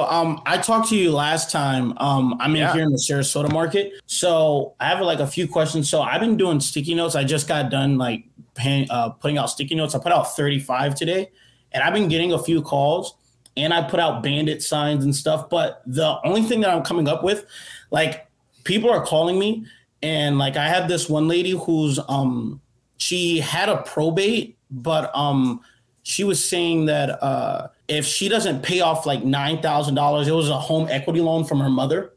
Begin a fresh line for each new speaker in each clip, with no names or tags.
Um, I talked to you last time. Um, I'm in
Yeah.
here in the Sarasota market, so I have like a few questions. So I've been doing sticky notes. I just got done like paying, uh, putting out sticky notes. I put out 35 today, and I've been getting a few calls. And I put out bandit signs and stuff. But the only thing that I'm coming up with, like, people are calling me, and like I have this one lady who's um she had a probate, but um she was saying that uh if she doesn't pay off like nine thousand dollars, it was a home equity loan from her mother.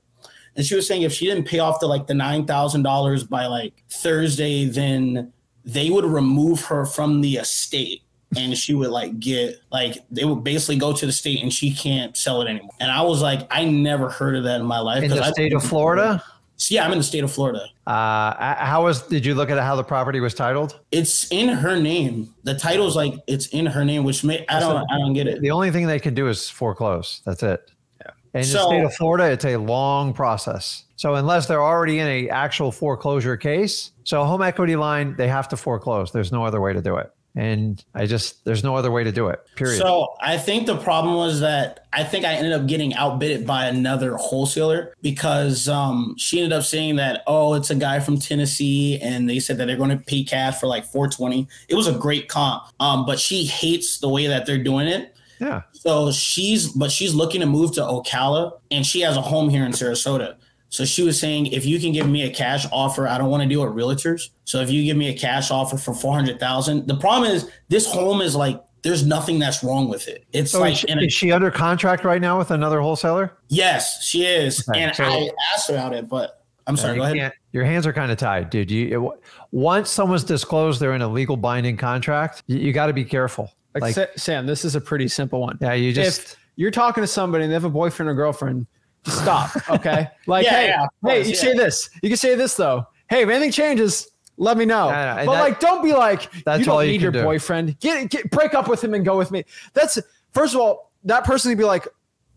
And she was saying if she didn't pay off the like the nine thousand dollars by like Thursday, then they would remove her from the estate and she would like get like they would basically go to the state and she can't sell it anymore. And I was like, I never heard of that in my life.
In the
I-
state of Florida,
Yeah, I'm in the state of Florida.
uh, how was? Did you look at how the property was titled?
It's in her name. The title's like it's in her name, which may I don't I don't get it.
The only thing they can do is foreclose. That's it.
Yeah.
In the state of Florida, it's a long process. So unless they're already in a actual foreclosure case, so home equity line, they have to foreclose. There's no other way to do it. And I just there's no other way to do it. Period.
So I think the problem was that I think I ended up getting outbid by another wholesaler because um, she ended up saying that oh it's a guy from Tennessee and they said that they're going to pay cash for like 420. It was a great comp, um, but she hates the way that they're doing it.
yeah.
So she's but she's looking to move to Ocala and she has a home here in Sarasota. So she was saying if you can give me a cash offer, I don't want to deal with realtors. So if you give me a cash offer for four hundred thousand, the problem is this home is like there's nothing that's wrong with it. It's
So
like
is, she,
a-
is she under contract right now with another wholesaler?
yes, she is,
Okay,
and
so-
I asked her about it, but I'm sorry.
You
Go ahead.
Your hands are kind of tied, dude. You it- once someone's disclosed they're in a legal binding contract, you, you got to be careful.
Like,
Like,
Sam, this is a pretty simple one.
yeah, you just
if you're talking to somebody and they have a boyfriend or girlfriend, just stop. Okay. Like,
Yeah,
hey,
yeah,
hey,
course,
you
yeah.
say this. You can say this though. Hey, if anything changes, let me know.
Yeah, and
but
that-
like, don't be like,
That's
you don't
all you
need your
do.
boyfriend. Get, get break up with him and go with me. That's first of all, that person would be like,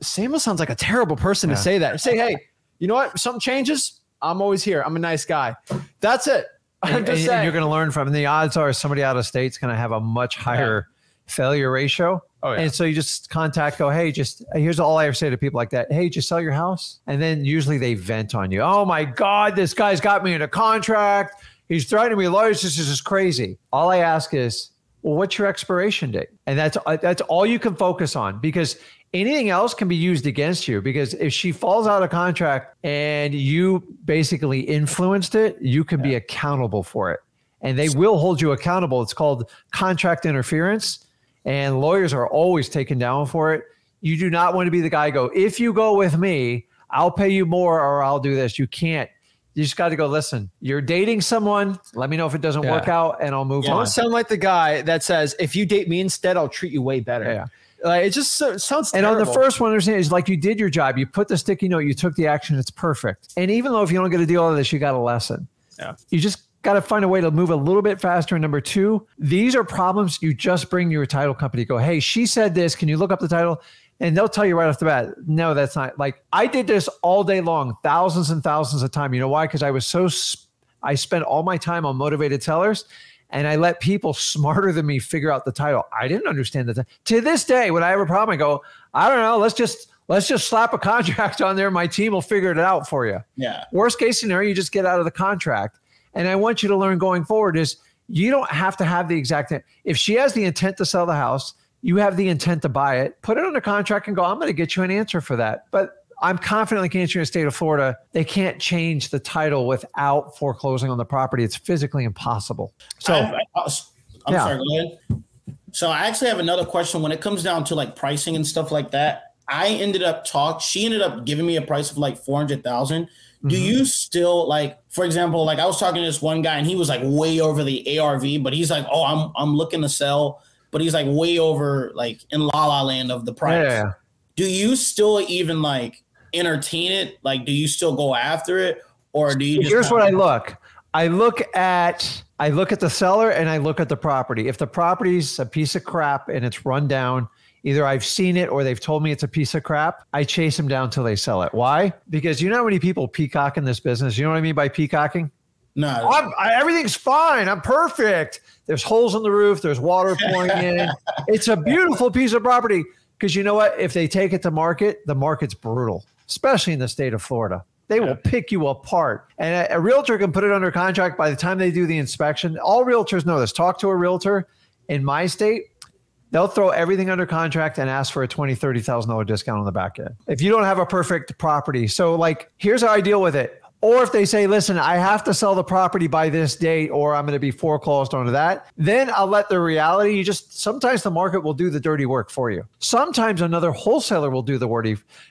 Samuel sounds like a terrible person
Yeah.
to say that. Say, hey, you know what? If something changes, I'm always here. I'm a nice guy. That's it. I'm
and,
just
and
saying.
you're going to learn from. And the odds are somebody out of state's going to have a much higher failure ratio.
Oh, yeah.
And so you just contact, go, hey, just here's all I ever say to people like that. Hey, just sell your house. And then usually they vent on you. Oh my God, this guy's got me in a contract. He's threatening me lawyers. This is just crazy. All I ask is, well, what's your expiration date? And that's uh, that's all you can focus on because anything else can be used against you. Because if she falls out of contract and you basically influenced it, you can be accountable for it, and they will hold you accountable. It's called contract interference, and lawyers are always taken down for it. You do not want to be the guy go. If you go with me, I'll pay you more, or I'll do this. You can't. You just got to go. Listen, you're dating someone. Let me know if it doesn't
Yeah.
work out, and I'll move
Yeah.
on.
Don't sound like the guy that says, if you date me instead, I'll treat you way better.
Yeah.
Like, it just so, it sounds
And on the first one, understand is like you did your job. You put the sticky note. You took the action. It's perfect. And even though if you don't get a deal out of this, you got a lesson.
Yeah.
You just got to find a way to move a little bit faster. And number two, these are problems you just bring to your title company. Go, hey, she said this. Can you look up the title? And they'll tell you right off the bat, no, that's not. Like I did this all day long, thousands and thousands of time. You know why? Because I was so, I spent all my time on motivated sellers. And I let people smarter than me figure out the title. I didn't understand the. To this day, when I have a problem, I go, I don't know. Let's just let's just slap a contract on there. My team will figure it out for you.
Yeah.
Worst case scenario, you just get out of the contract. And I want you to learn going forward is you don't have to have the exact. If she has the intent to sell the house, you have the intent to buy it. Put it under contract and go. I'm going to get you an answer for that. But I'm confidently can answer in the state of Florida. They can't change the title without foreclosing on the property. It's physically impossible. So
I, am
Yeah.
sorry. Go ahead. So I actually have another question. When it comes down to like pricing and stuff like that, I ended up talk. She ended up giving me a price of like four hundred thousand. Do
Mhm.
you still like, for example, like I was talking to this one guy and he was like way over the ARV, but he's like, oh, I'm I'm looking to sell, but he's like way over like in La La Land of the price.
yeah.
Do you still even like entertain it? Like, do you still go after it, or do you? Just
Here's what I look. I look at I look at the seller and I look at the property. If the property's a piece of crap and it's run down, either I've seen it or they've told me it's a piece of crap, I chase them down till they sell it. Why? Because you know how many people peacock in this business? You know what I mean by peacocking?
No,
I, everything's fine. I'm perfect. There's holes in the roof. There's water pouring in. It's a beautiful piece of property. Because you know what? If they take it to market, the market's brutal, especially in the state of Florida. They will pick you apart. And a, a realtor can put it under contract by the time they do the inspection. All realtors know this. Talk to a realtor in my state, they'll throw everything under contract and ask for a $20,000, $30,000 discount on the back end. If you don't have a perfect property. So, like, here's how I deal with it. Or if they say, listen, I have to sell the property by this date or I'm going to be foreclosed onto that, then I'll let the reality, you just sometimes the market will do the dirty work for you. Sometimes another wholesaler will do the work.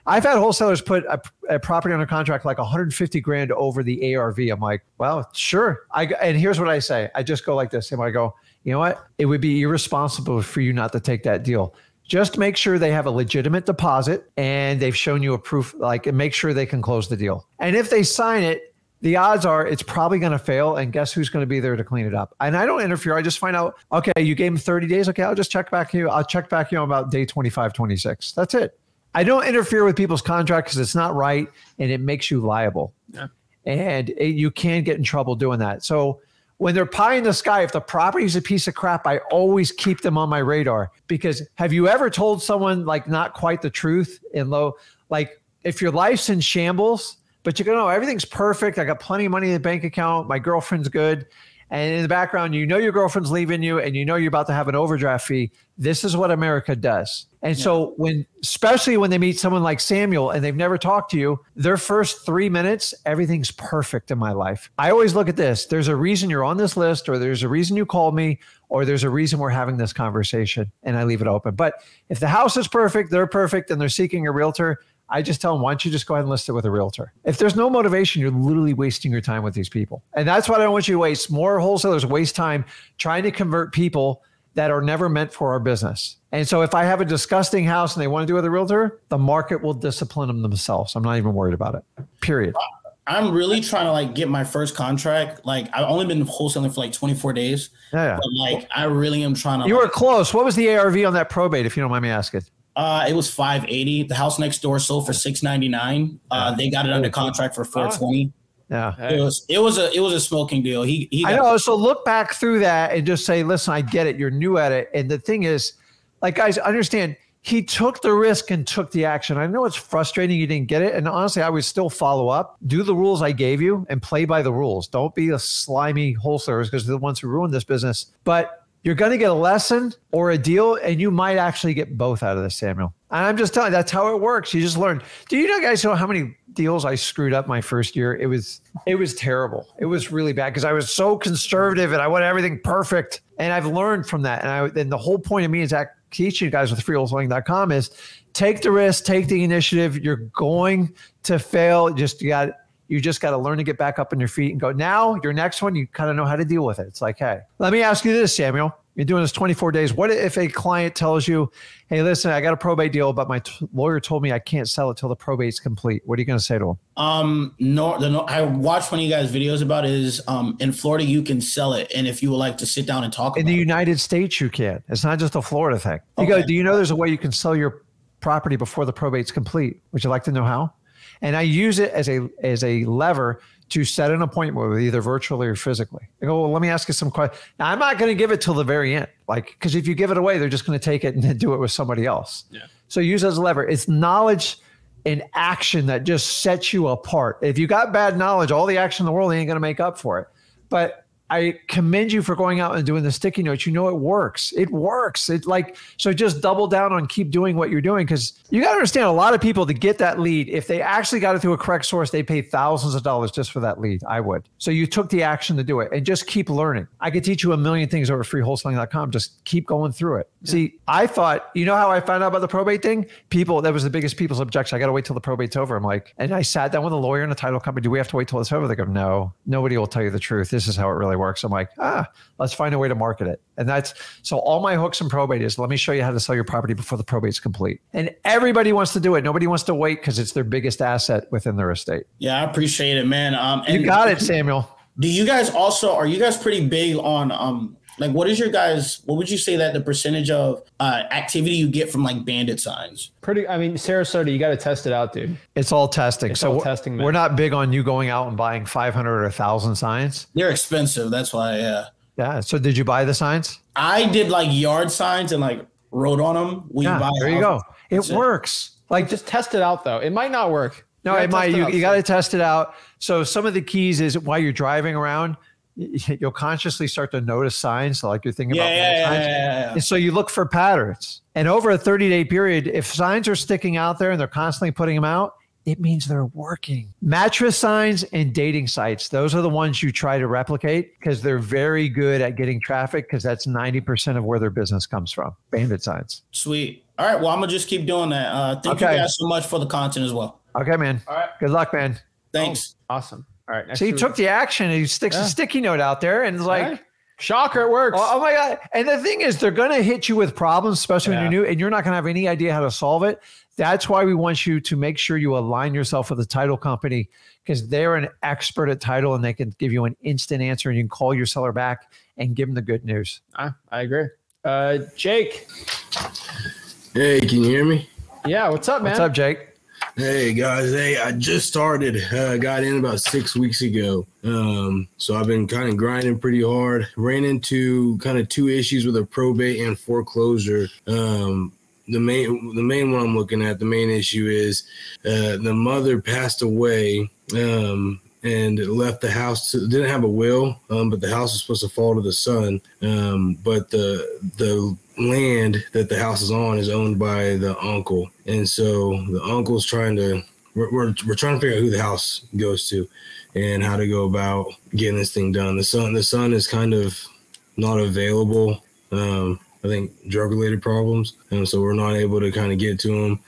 I've had wholesalers put a, a property under contract like 150 grand over the ARV. I'm like, well, sure. I, and here's what I say I just go like this. And I go, you know what? It would be irresponsible for you not to take that deal. Just make sure they have a legitimate deposit and they've shown you a proof like and make sure they can close the deal. And if they sign it the odds are it's probably going to fail and guess who's going to be there to clean it up? And i don't interfere. I just find out okay you gave them 30 days. Okay i'll just check back you i'll check back you on about day 25 26 that's it. I don't interfere with people's contract because it's not right and it makes you liable. Yeah. and it, you can get in trouble doing that. So when they're pie in the sky, if the property is a piece of crap, I always keep them on my radar because have you ever told someone like not quite the truth in low, like if your life's in shambles, but you go, no, everything's perfect. I got plenty of money in the bank account. My girlfriend's good. And in the background, you know your girlfriend's leaving you and you know you're about to have an overdraft fee. This is what America does. And yeah. so when especially when they meet someone like Samuel and they've never talked to you, their first 3 minutes, everything's perfect in my life. I always look at this. There's a reason you're on this list or there's a reason you called me or there's a reason we're having this conversation and I leave it open. But if the house is perfect, they're perfect and they're seeking a realtor, I just tell them, why don't you just go ahead and list it with a realtor? If there's no motivation, you're literally wasting your time with these people. And that's what I don't want you to waste. More wholesalers waste time trying to convert people that are never meant for our business. And so if I have a disgusting house and they want to do it with a realtor, the market will discipline them themselves. I'm not even worried about it. Period.
I'm really trying to like get my first contract. Like I've only been wholesaling for like 24 days. Yeah. yeah. But like I really am trying to.
You
like,
were close. What was the ARV on that probate, if you don't mind me asking?
Uh, it was 580. The house next door sold for 699. Uh, they got it under contract for 420.
Yeah.
It was it was a it was a smoking deal. He he
I know. So look back through that and just say, listen, I get it. You're new at it. And the thing is, like guys, understand he took the risk and took the action. I know it's frustrating you didn't get it. And honestly, I would still follow up, do the rules I gave you and play by the rules. Don't be a slimy wholesaler because they're the ones who ruined this business. But you're going to get a lesson or a deal, and you might actually get both out of this, Samuel. And I'm just telling you, that's how it works. You just learn. Do you know, guys, know how many deals I screwed up my first year? It was it was terrible. It was really bad because I was so conservative and I wanted everything perfect. And I've learned from that. And I the whole point of me is that teaching you guys with freewholesaling.com is take the risk, take the initiative. You're going to fail. Just you got you just got to learn to get back up on your feet and go. Now, your next one, you kind of know how to deal with it. It's like, hey, let me ask you this, Samuel. You're doing this 24 days. What if a client tells you, hey, listen, I got a probate deal, but my t- lawyer told me I can't sell it till the probate's complete? What are you going to say to him?
Um, no, the, no, I watched one of you guys' videos about is um, in Florida, you can sell it. And if you would like to sit down and talk
in the United States, you can. It's not just a Florida thing. You okay. go, do you know there's a way you can sell your property before the probate's complete? Would you like to know how? And I use it as a as a lever to set an appointment with either virtually or physically. I go, well, let me ask you some questions. Now, I'm not going to give it till the very end, like because if you give it away, they're just going to take it and then do it with somebody else. Yeah. So use it as a lever. It's knowledge and action that just sets you apart. If you got bad knowledge, all the action in the world ain't going to make up for it. But I commend you for going out and doing the sticky notes. You know it works. It works. It like so just double down on keep doing what you're doing because you got to understand a lot of people to get that lead. If they actually got it through a correct source, they pay thousands of dollars just for that lead. I would. So you took the action to do it and just keep learning. I could teach you a million things over freewholesaling.com. Just keep going through it. Yeah. See, I thought you know how I found out about the probate thing. People that was the biggest people's objection. I got to wait till the probate's over. I'm like, and I sat down with a lawyer and a title company. Do we have to wait till it's over? They go, no. Nobody will tell you the truth. This is how it really works works. I'm like, ah, let's find a way to market it. And that's so all my hooks and probate is let me show you how to sell your property before the probate's complete. And everybody wants to do it. Nobody wants to wait because it's their biggest asset within their estate.
Yeah, I appreciate it, man. Um,
you got it, Samuel.
Do you guys also are you guys pretty big on um like what is your guys what would you say that the percentage of uh, activity you get from like bandit signs
pretty i mean sarasota you got to test it out dude
it's all testing it's so all we're, testing man. we're not big on you going out and buying 500 or 1000 signs
they're expensive that's why yeah
yeah so did you buy the signs
i did like yard signs and like wrote on them. We
Yeah,
buy
there you go. It
That's it.
works.
Like just test it out though. It might not work.
No, it might. You, you got to test it out. So some of the keys is while you're driving around, y- you'll consciously start to notice signs. Like you're thinking
Yeah,
about
yeah, yeah,
signs.
yeah, yeah, yeah.
And so you look for patterns. And over a 30 day period, if signs are sticking out there and they're constantly putting them out, it means they're working. Mattress signs and dating sites, those are the ones you try to replicate because they're very good at getting traffic because that's 90% of where their business comes from. Bandit signs.
Sweet. All right. Well, I'm gonna just keep doing that. Uh, thank
Okay.
you guys so much for the content as well.
Okay, man.
All right.
Good luck, man.
Thanks.
Awesome. All right. next
So he took the action and he sticks
Yeah.
a sticky note out there and it's like,
Right? shocker, it works.
Oh, oh my God. And the thing is, they're going to hit you with problems, especially when you're new, and you're not going to have any idea how to solve it. That's why we want you to make sure you align yourself with a title company because they're an expert at title and they can give you an instant answer and you can call your seller back and give them the good news.
I, I agree. Uh, Jake.
Hey, can you hear me?
Yeah. What's up, man?
What's up, Jake?
Hey guys, hey, I just started. Uh, got in about six weeks ago. Um, so I've been kind of grinding pretty hard. Ran into kind of two issues with a probate and foreclosure. Um, the main the main one I'm looking at, the main issue is uh, the mother passed away um, and left the house. To, didn't have a will, um, but the house was supposed to fall to the son. Um, but the the land that the house is on is owned by the uncle, and so the uncle's trying to. We're, we're, we're trying to figure out who the house goes to and how to go about getting this thing done. The son the son is kind of not available. Um, I think drug related problems, and so we're not able to kind of get to him.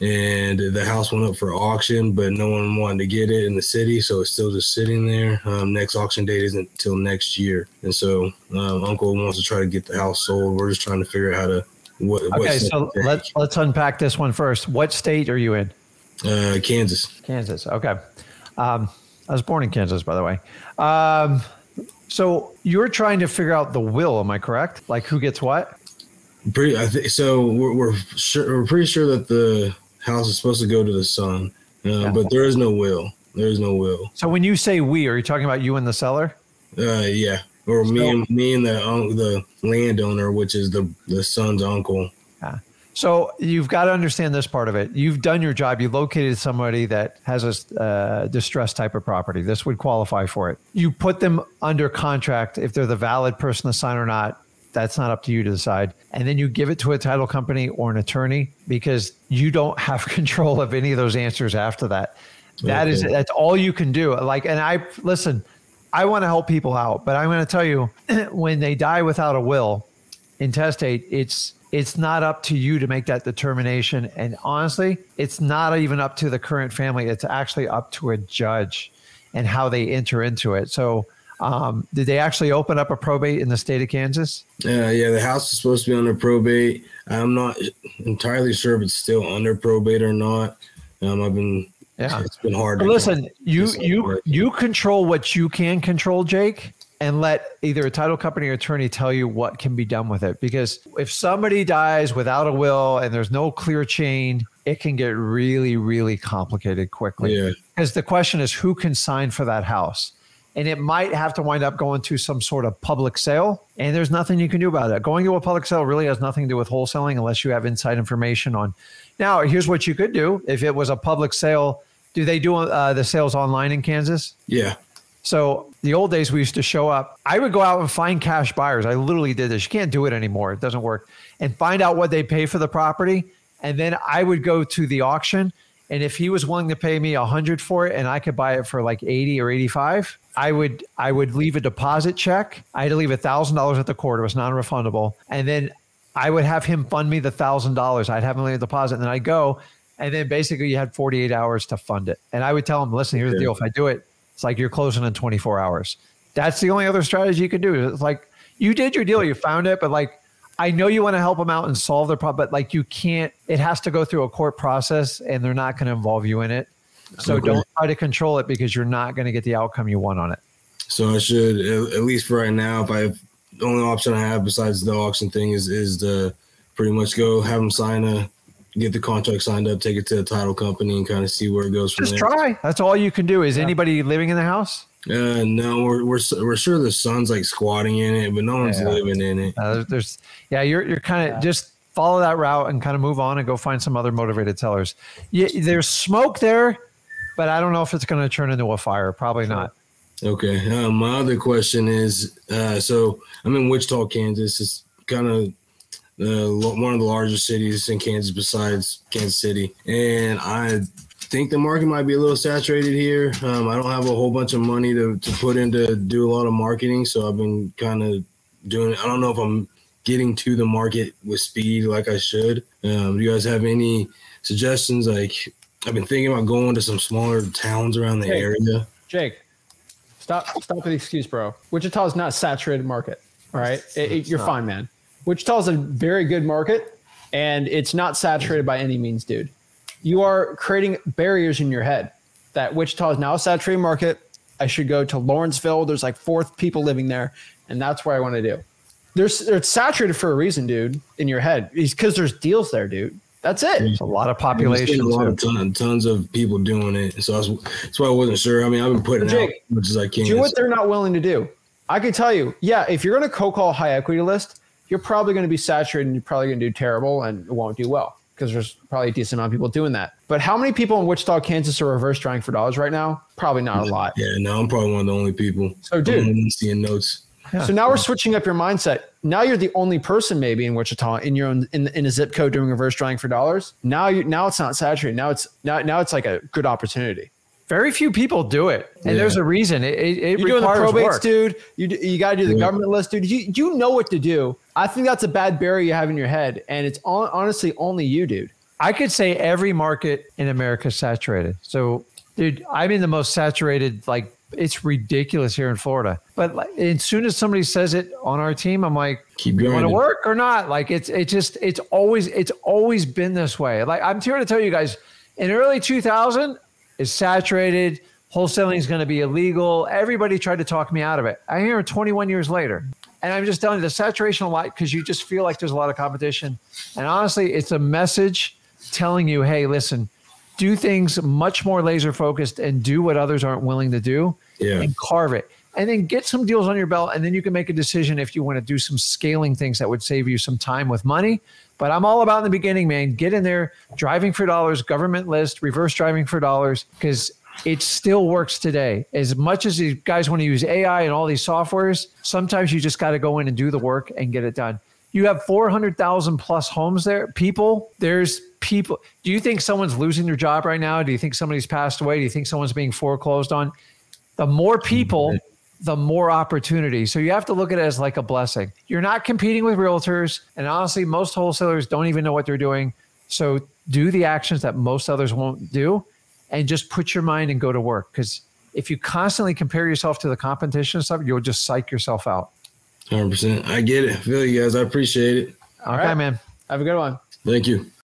And the house went up for auction, but no one wanted to get it in the city, so it's still just sitting there. Um, next auction date isn't until next year, and so um, Uncle wants to try to get the house sold. We're just trying to figure out how to what. what
Okay,
step
so let's let's unpack this one first. What state are you in?
uh, Kansas.
Kansas. Okay. Um, I was born in Kansas, by the way. Um, so you're trying to figure out the will. Am I correct? Like who gets what?
Pretty, I think so. We're we're sure we're pretty sure that the house is supposed to go to the son, uh, but there is no will. There is no will.
So when you say we, are you talking about you and the seller?
Uh, yeah, or me and me and the un- the landowner, which is the the son's uncle. Yeah.
So you've got to understand this part of it. You've done your job. You located somebody that has a uh, distressed type of property. This would qualify for it. You put them under contract if they're the valid person to sign or not. That's not up to you to decide. And then you give it to a title company or an attorney because you don't have control of any of those answers after that. That is
Okay.
that's all you can do. Like, and I listen. I want to help people out, but I'm going to tell you, when they die without a will, intestate, it's it's not up to you to make that determination. And honestly, it's not even up to the current family. It's actually up to a judge and how they enter into it. So, um, did they actually open up a probate in the state of Kansas?
Uh, yeah, the house is supposed to be under probate. I'm not entirely sure if it's still under probate or not. Um, I've been
Yeah.
it's been hard. To
listen, you you
work.
you control what you can control, Jake, and let either a title company or attorney tell you what can be done with it. Because if somebody dies without a will and there's no clear chain, it can get really, really complicated quickly.
Yeah.
Because the question is who can sign for that house? And it might have to wind up going to some sort of public sale. And there's nothing you can do about it. Going to a public sale really has nothing to do with wholesaling unless you have inside information on. Now, here's what you could do. If it was a public sale, do they do uh, the sales online in Kansas?
Yeah.
So the old days we used to show up. I would go out and find cash buyers. I literally did this. You can't do it anymore. It doesn't work. And find out what they pay for the property. And then I would go to the auction. And if he was willing to pay me a hundred for it and I could buy it for like 80 or 85, I would I would leave a deposit check. I had to leave a thousand dollars at the court. It was non-refundable. And then I would have him fund me the thousand dollars. I'd have him leave a deposit. And then I'd go. And then basically you had 48 hours to fund it. And I would tell him, listen, here's the deal. If I do it, it's like you're closing in 24 hours. That's the only other strategy you could do. It's like you did your deal, you found it, but like I know you want to help them out and solve their problem, but like you can't. It has to go through a court process, and they're not going to involve you in it. So
Okay.
don't try to control it because you're not going to get the outcome you want on it.
So I should, at least for right now, if I have the only option I have besides the auction thing is is to pretty much go have them sign a, get the contract signed up, take it to the title company, and kind of see where it goes from
Just
there.
try. That's all you can do. Is anybody living in the house?
Uh, no, we're, we're we're sure the son's like squatting in it, but no one's
Yeah.
living in it.
Uh, there's, yeah, you're you're kind of just follow that route and kind of move on and go find some other motivated sellers. Yeah, there's smoke there, but I don't know if it's going to turn into a fire. Probably not.
Okay. Uh, my other question is, uh, so I'm in Wichita, Kansas. It's kind of the one of the largest cities in Kansas besides Kansas City, and I think the market might be a little saturated here. Um, I don't have a whole bunch of money to, to put in to do a lot of marketing, so I've been kind of doing. I don't know if I'm getting to the market with speed like I should. Um, do you guys have any suggestions? Like I've been thinking about going to some smaller towns around the
Hey.
area.
Jake, stop stop with the excuse, bro. Wichita is not a saturated market. All right, It- it- you're fine, man. Wichita is a very good market, and it's not saturated by any means, dude. You are creating barriers in your head that Wichita is now a saturated market. I should go to Lawrenceville. There's like four people living there, and that's where I want to do. There's it's saturated for a reason, dude. In your head, it's because there's deals there, dude. That's it.
It's a lot of
I've been
population.
seeing a lot
too.
of ton, tons of people doing it, so that's, that's why I wasn't sure. I mean, I've been putting out
Jake,
as much as I can.
Do what they're not willing to do. I can tell you, yeah, if you're going to cold-call a high equity list, you're probably going to be saturated and you're probably going to do terrible and it won't do well because there's probably a decent amount of people doing that. But how many people in Wichita, Kansas are reverse driving for dollars right now? Probably not a lot.
Yeah, no, I'm probably one of the only people.
So, dude-
seeing notes.
Yeah.
So now we're switching up your mindset. Now you're the only person maybe in Wichita in your own in, in a zip code doing reverse driving for dollars. Now you now it's not saturated. Now it's now now it's like a good opportunity.
Very few people do it, and
Yeah.
there's a reason. It, it, it
You're doing the
requires
probates,
work.
dude. You you got to do the
Yeah.
government list, dude. You you know what to do. I think that's a bad barrier you have in your head, and it's on, honestly only you, dude.
I could say every market in America is saturated. So, dude, I'm in the most saturated. Like, it's ridiculous here in Florida. But like, as soon as somebody says it on our team, I'm like,
Keep
you want to work or not? Like, it's it just it's always it's always been this way. Like, I'm here to tell you guys, in early 2000, is saturated. Wholesaling is going to be illegal. Everybody tried to talk me out of it. I hear it 21 years later. And I'm just telling you, the saturation a lot because you just feel like there's a lot of competition. And honestly, it's a message telling you, hey, listen, do things much more laser focused and do what others aren't willing to do
Yeah.
and carve it. And then get some deals on your belt. And then you can make a decision if you want to do some scaling things that would save you some time with money. But I'm all about in the beginning, man. Get in there, driving for dollars, government list, reverse driving for dollars, because it still works today. As much as you guys want to use AI and all these softwares, sometimes you just got to go in and do the work and get it done. You have 400,000 plus homes there. People, there's people. Do you think someone's losing their job right now? Do you think somebody's passed away? Do you think someone's being foreclosed on? The more people, mm-hmm. The more opportunity. So you have to look at it as like a blessing. You're not competing with realtors. And honestly, most wholesalers don't even know what they're doing. So do the actions that most others won't do and just put your mind and go to work. Because if you constantly compare yourself to the competition and stuff, you'll just psych yourself out.
100%. I get it. I feel you guys. I appreciate it.
Okay,
right.
man.
Have a good one.
Thank you.